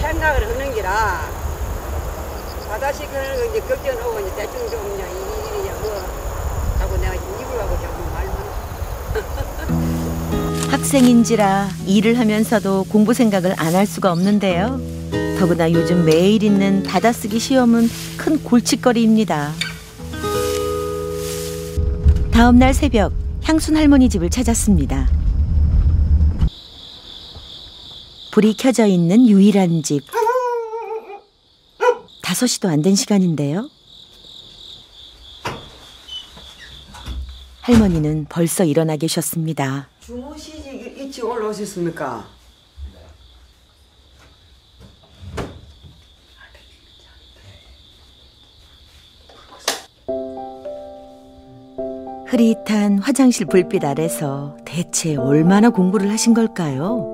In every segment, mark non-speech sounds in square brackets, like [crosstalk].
생각을 하는 기라 바다식 하는 거 이제 걱정하고 이제 대충 좀 그냥 이리야 뭐 하고 내가 입을 하고 자꾸 말만 [laughs] 학생인지라 일을 하면서도 공부 생각을 안 할 수가 없는데요. 더구나 요즘 매일 있는 받아쓰기 시험은 큰 골칫거리입니다. 다음 날 새벽 향순 할머니 집을 찾았습니다. 불이 켜져 있는 유일한 집. 다섯 시도 안 된 시간인데요. 할머니는 벌써 일어나 계셨습니다. 주무시지 일찍 올라오셨습니까? 흐릿한 화장실 불빛 아래서 대체 얼마나 공부를 하신 걸까요?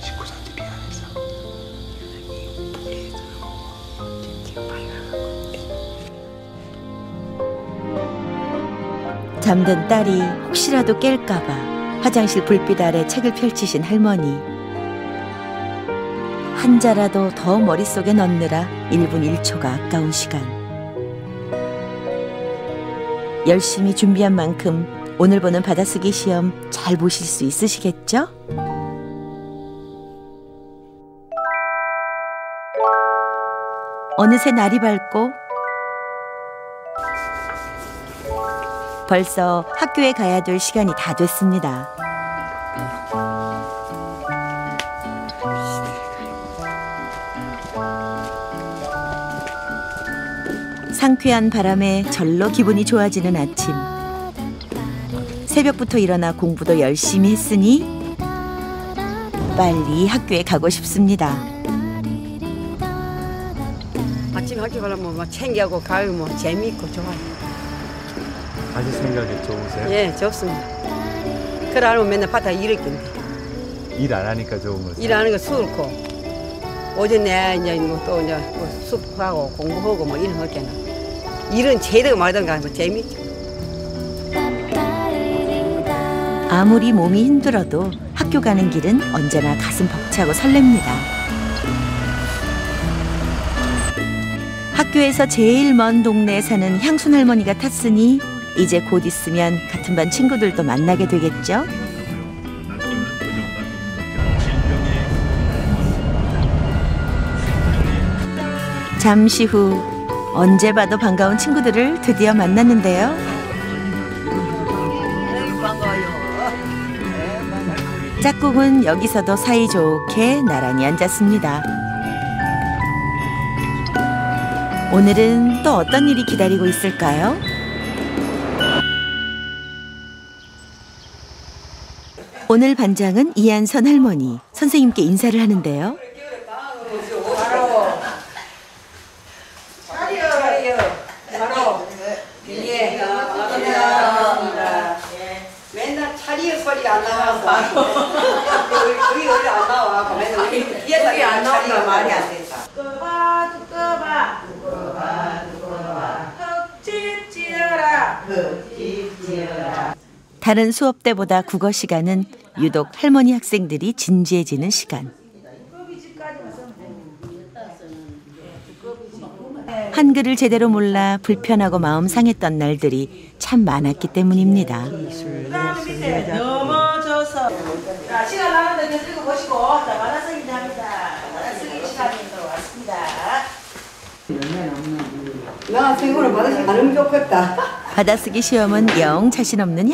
식구들한테 미안해서 잠든 딸이 혹시라도 깰까봐 화장실 불빛 아래 책을 펼치신 할머니. 한 자라도 더 머릿속에 넣느라 1분 1초가 아까운 시간. 열심히 준비한 만큼 오늘 보는 받아쓰기 시험 잘 보실 수 있으시겠죠? 어느새 날이 밝고 벌써 학교에 가야 될 시간이 다 됐습니다. 상쾌한 바람에 절로 기분이 좋아지는 아침. 새벽부터 일어나 공부도 열심히 했으니 빨리 학교에 가고 싶습니다. 아침 학교 가려면 막 챙겨고 가고 뭐 재미있고 좋아요. 아직 생각이 좋으세요? 예, 좋습니다. 그래 알면 맨날 바다 일을 건데 일 안 하니까 좋은 거죠. 일하는 거 수월고 오전에 이제 뭐 또 이제 뭐 숲하고 공부하고 뭐 이런 거 있잖아. 일은 제대로 말든가 뭐 재미있죠. 아무리 몸이 힘들어도 학교 가는 길은 언제나 가슴 벅차고 설렙니다. 학교에서 제일 먼 동네에 사는 향순 할머니가 탔으니 이제 곧 있으면 같은 반 친구들도 만나게 되겠죠? 잠시 후 언제 봐도 반가운 친구들을 드디어 만났는데요. 짝꿍은 여기서도 사이좋게 나란히 앉았습니다. 오늘은 또 어떤 일이 기다리고 있을까요? 오늘 반장은 이한선 할머니, 선생님께 인사를 하는데요. 맨날 차리의 소리가 안 나와서. 우리 우리 안 나와. 맨날 뒤에서 안 나오니까 말이 안된 다른 수업 때보다 국어 시간은 유독 할머니 학생들이 진지해지는 시간. 한글을 제대로 몰라 불편하고 마음 상했던 날들이 참 많았기 때문입니다. 받아쓰기 시험은 영 자신 없는